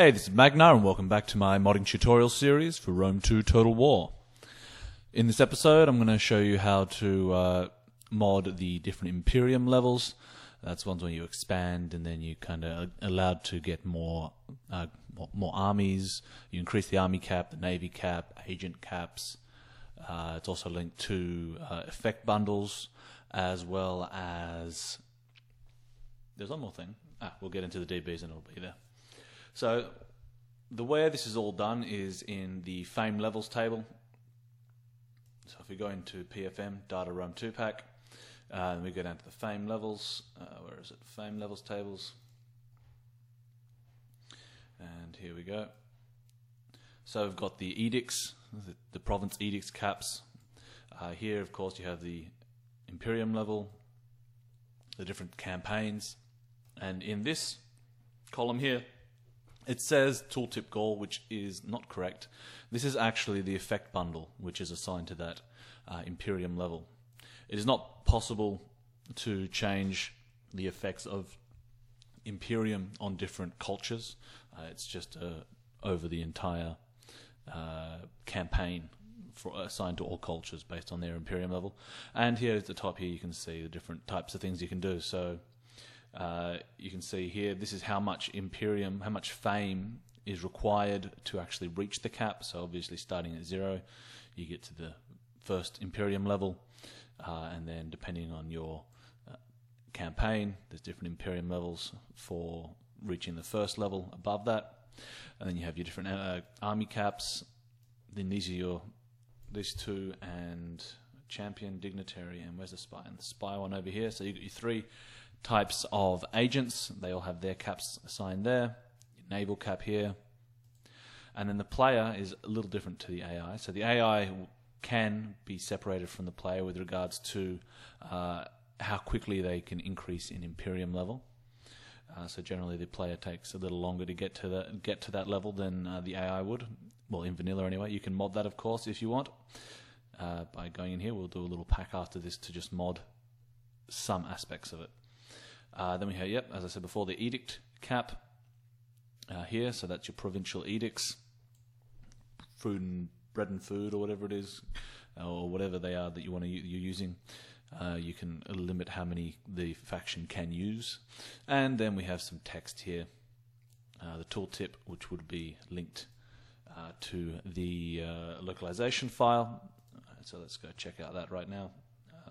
Hey, this is Magnar, and welcome back to my modding tutorial series for Rome 2 Total War. In this episode, I'm going to show you how to uh, mod the different Imperium levels. That's ones where you expand, and then you kind of allowed to get more, uh, more armies. You increase the army cap, the navy cap, agent caps. Uh, it's also linked to uh, effect bundles, as well as there's one more thing. Ah, we'll get into the DBs and it'll be there. So the way this is all done is in the Fame levels table. So if we go into PFM, Data Rome 2 Pack, uh, and we go down to the Fame levels, uh, where is it? Fame levels tables. And here we go. So we've got the edicts, the, the province edicts caps. Uh, here, of course, you have the Imperium level, the different campaigns, and in this column here, it says tooltip goal, which is not correct. This is actually the effect bundle, which is assigned to that uh, Imperium level. It is not possible to change the effects of Imperium on different cultures. Uh, it's just uh, over the entire uh, campaign for, assigned to all cultures based on their Imperium level. And here at the top here, you can see the different types of things you can do. So uh, you can see here, this is how much Imperium, how much fame is required to actually reach the cap. So obviously starting at zero, you get to the first Imperium level, uh, and then depending on your uh, campaign, there's different Imperium levels for reaching the first level above that. And then you have your different uh, army caps. Then these are your these two and champion, dignitary, and where's the spy? And the spy one over here. So you got your three types of agents. They all have their caps assigned there. Naval cap here. And then the player is a little different to the AI. So the AI can be separated from the player with regards to uh, how quickly they can increase in Imperium level. Uh, so generally, the player takes a little longer to get to the get to that level than uh, the AI would. Well, in vanilla anyway. You can mod that, of course, if you want. Uh, by going in here, we'll do a little pack after this to just mod some aspects of it. Uh, then we have, yep, as I said before, the edict cap uh, here. So that's your provincial edicts, food and bread and food, or whatever it is, or whatever they are that you want to you're using. Uh, you can limit how many the faction can use, and then we have some text here. Uh, the tooltip, which would be linked uh, to the uh, localization file. so let's go check out that right now.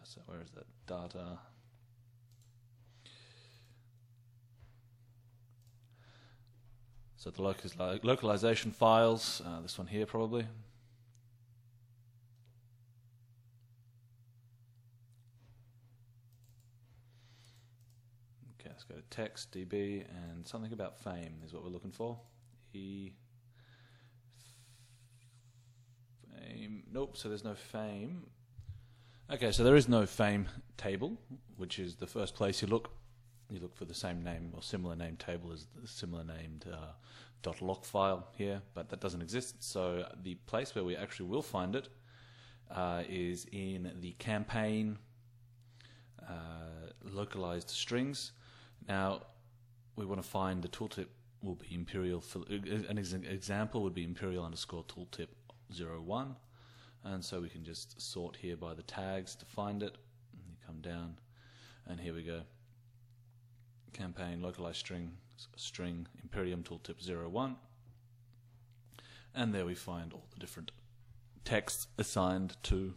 so where is that data? So the localization files, uh, this one here probably. Okay, let's go to text, DB, and something about fame is what we're looking for. E fame. Nope, so there's no fame. Okay, so there is no fame table, which is the first place you look you look for the same name or similar name table as the similar named uh, dot .loc file here, but that doesn't exist. So the place where we actually will find it uh, is in the campaign uh, localized strings. Now we want to find the tooltip will be imperial. An example would be imperial underscore tooltip 01. And so we can just sort here by the tags to find it. You come down, and here we go campaign localized string string imperium tooltip 01 and there we find all the different texts assigned to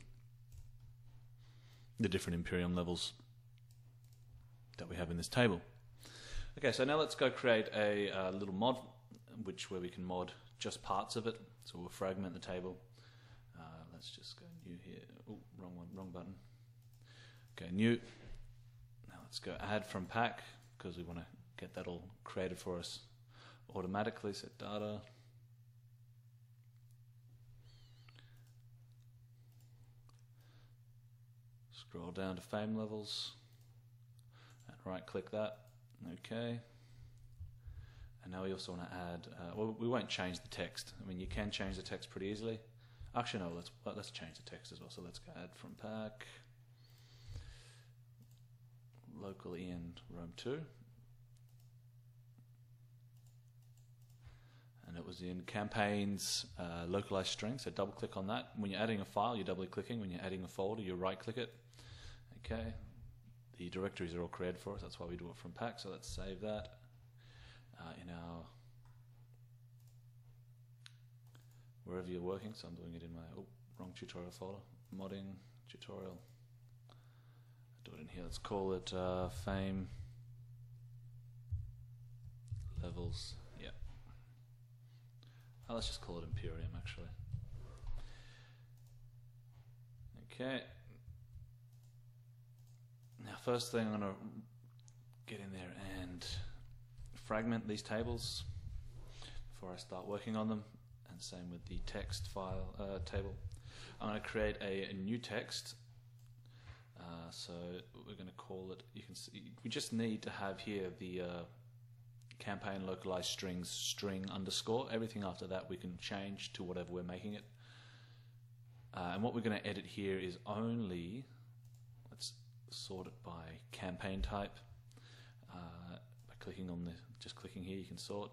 the different imperium levels that we have in this table. Okay so now let's go create a uh, little mod which where we can mod just parts of it. So we'll fragment the table. Uh, let's just go new here. Oh wrong one wrong button. Okay new. Now let's go add from pack because we want to get that all created for us automatically. Set data. Scroll down to fame levels and right click that. Okay. And now we also want to add, uh, well, we won't change the text. I mean, you can change the text pretty easily. Actually, no, let's, let's change the text as well. So let's go add from pack local in Rome 2. and it was in campaigns uh, localized string. So double click on that. When you're adding a file, you're doubly clicking. When you're adding a folder, you right click it. Okay. The directories are all created for us. That's why we do it from pack. So let's save that uh, in our wherever you're working. So I'm doing it in my oh, wrong tutorial folder. Modding tutorial. Do it in here. Let's call it uh, fame levels. Yeah. Oh, let's just call it Imperium actually. Okay. Now, first thing I'm going to get in there and fragment these tables before I start working on them, and same with the text file uh, table. I'm going to create a, a new text. Uh, so we're going to call it. You can see we just need to have here the uh, campaign localized strings string underscore. Everything after that we can change to whatever we're making it. Uh, and what we're going to edit here is only let's sort it by campaign type. Uh, by clicking on the just clicking here, you can sort.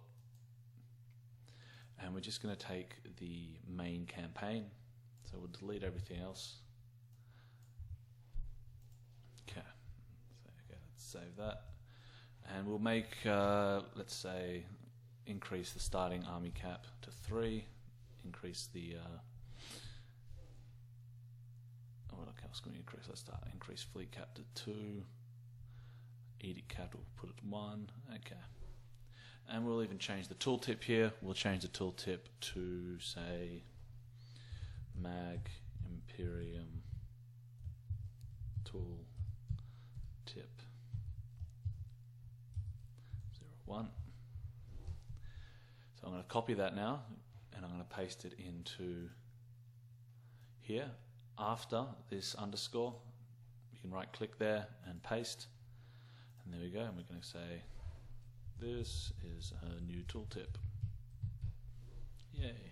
And we're just going to take the main campaign so we'll delete everything else. Okay, so, okay let's save that. And we'll make, uh, let's say, increase the starting army cap to 3, increase the, uh, what else can we increase? Let's start, increase fleet cap to 2, edict cap, we'll put it 1, okay. And we'll even change the tooltip here. We'll change the tooltip to, say, mag imperium tool tip 01 so I'm going to copy that now and I'm going to paste it into here after this underscore you can right click there and paste and there we go and we're going to say this is a new tooltip yay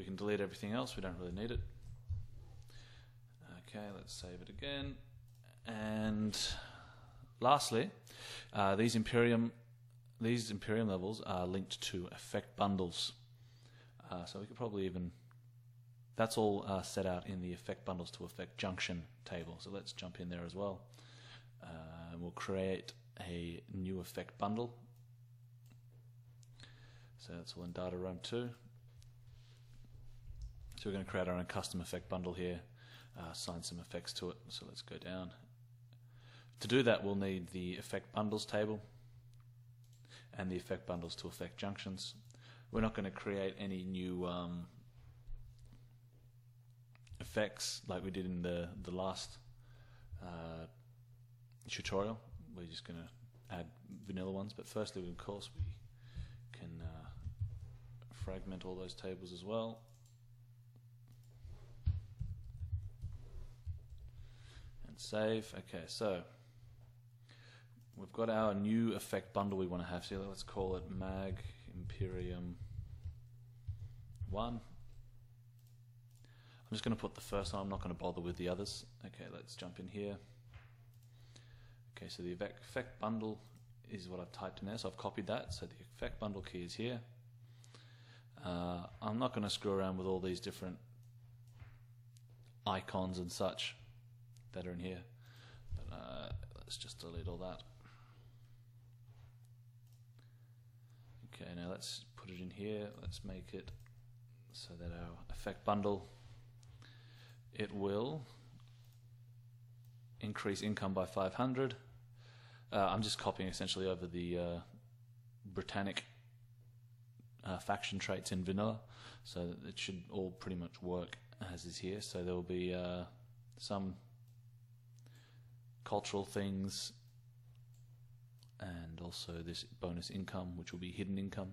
we can delete everything else, we don't really need it. Okay, let's save it again. And lastly, uh, these Imperium these Imperium levels are linked to effect bundles. Uh, so we could probably even that's all uh, set out in the effect bundles to effect junction table. So let's jump in there as well. Uh, we'll create a new effect bundle. So that's all in data Rome 2. So we're going to create our own custom effect bundle here, uh, assign some effects to it. So let's go down. To do that, we'll need the effect bundles table and the effect bundles to effect junctions. We're not going to create any new um, effects like we did in the, the last uh, tutorial. We're just going to add vanilla ones, but firstly, of course, we can uh, fragment all those tables as well. And save. Okay, so we've got our new effect bundle we want to have. So let's call it Mag Imperium 1. I'm just going to put the first one. I'm not going to bother with the others. Okay, let's jump in here. Okay, so the effect bundle is what I've typed in there. So I've copied that. So the effect bundle key is here. Uh, I'm not going to screw around with all these different icons and such that are in here. But uh, let's just delete all that. Okay, now let's put it in here. Let's make it so that our effect bundle, it will increase income by 500. Uh, I'm just copying essentially over the uh, Britannic uh, faction traits in vanilla, so it should all pretty much work as is here. So there will be uh, some cultural things, and also this bonus income, which will be hidden income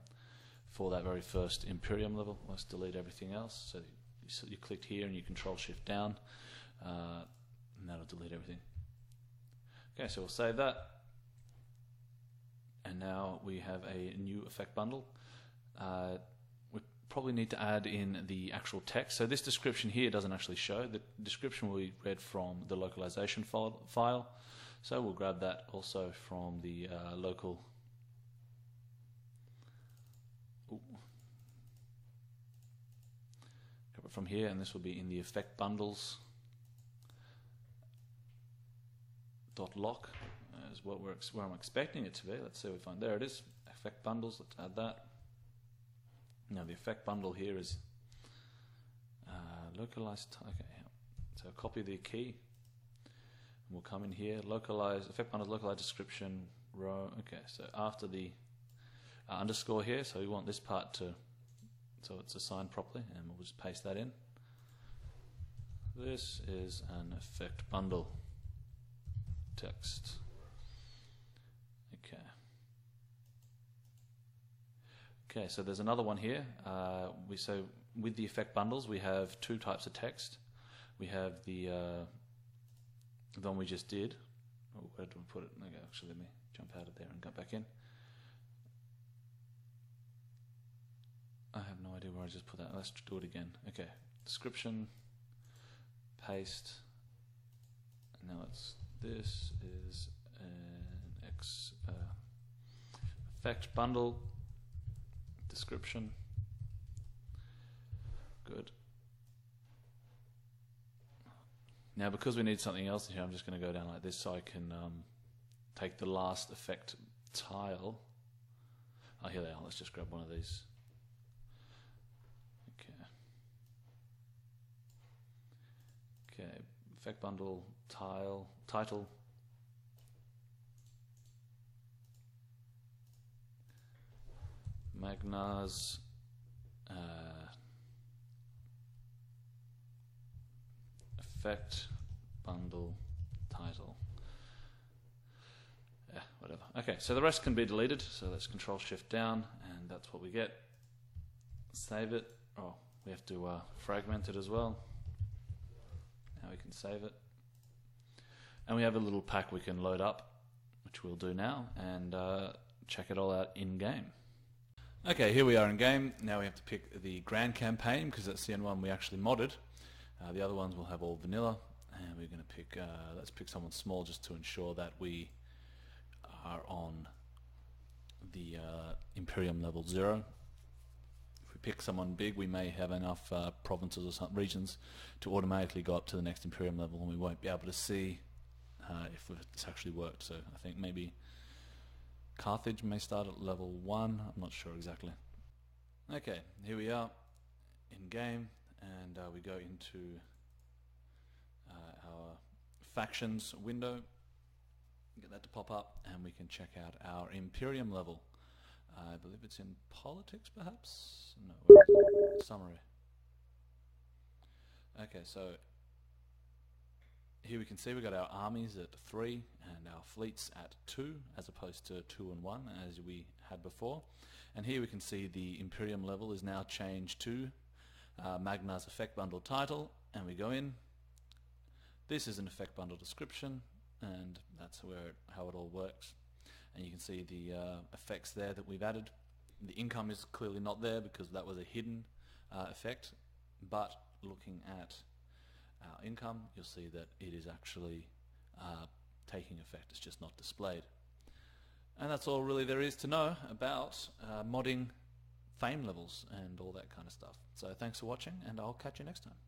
for that very first Imperium level. Let's delete everything else. So you, so you click here and you control shift down, uh, and that'll delete everything. Okay, so we'll save that. And now we have a new effect bundle. Uh, we probably need to add in the actual text. So this description here doesn't actually show. The description will be read from the localization file. So we'll grab that also from the uh, local. Ooh. from here, and this will be in the effect bundles dot loc is what we're where I'm expecting it to be. Let's see if we find there it is. Effect bundles. Let's add that. Now the effect bundle here is uh, localized. Okay, so copy the key. We'll come in here. Localize effect bundle. Localized description row. Okay, so after the uh, underscore here, so we want this part to so it's assigned properly, and we'll just paste that in. This is an effect bundle text. Okay. Okay, so there's another one here. Uh, we so with the effect bundles, we have two types of text. We have the uh, the one we just did. Oh, where did we put it? Okay, actually, let me jump out of there and go back in. I have no idea where I just put that. Let's do it again. Okay, description, paste. And now it's this is an X uh, effect bundle description. Good. Now, because we need something else here, I'm just going to go down like this so I can um, take the last effect tile. Oh, here they are. Let's just grab one of these. Okay. Okay. Effect bundle tile title. Magnaz. Uh, effect bundle title. Yeah, whatever. Okay, so the rest can be deleted. So let's Control Shift down, and that's what we get. Save it. Oh, we have to uh, fragment it as well. Now we can save it. And we have a little pack we can load up, which we'll do now, and uh, check it all out in game. Okay, here we are in game. Now we have to pick the grand campaign because that's the only one we actually modded. Uh, the other ones will have all vanilla, and we're going to pick. Uh, let's pick someone small just to ensure that we are on the uh, Imperium level zero. If we pick someone big, we may have enough uh, provinces or some regions to automatically go up to the next Imperium level, and we won't be able to see uh, if it's actually worked. So I think maybe Carthage may start at level 1, I'm not sure exactly. Okay, here we are in game, and uh, we go into uh, our factions window, get that to pop up, and we can check out our Imperium level. I believe it's in politics, perhaps? No, summary. Okay, so here we can see we've got our armies at 3 and our fleets at 2 as opposed to 2 and 1 as we had before. And here we can see the Imperium level is now changed to uh, Magnaz effect bundle title and we go in. This is an effect bundle description and that's where it, how it all works. And you can see the uh, effects there that we've added. The income is clearly not there because that was a hidden uh, effect but looking at our income, you'll see that it is actually uh, taking effect. It's just not displayed. And that's all really there is to know about uh, modding fame levels and all that kind of stuff. So thanks for watching, and I'll catch you next time.